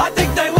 I think they